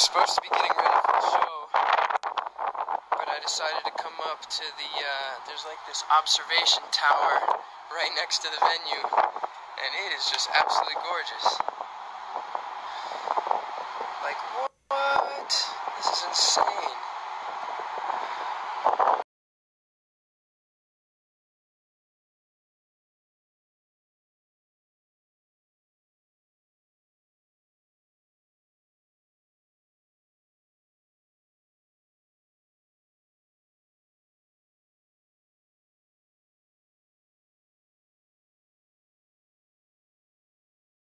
supposed to be getting ready for the show, but I decided to come up to the, uh, there's like this observation tower right next to the venue, and it is just absolutely gorgeous. Like, what? This is insane.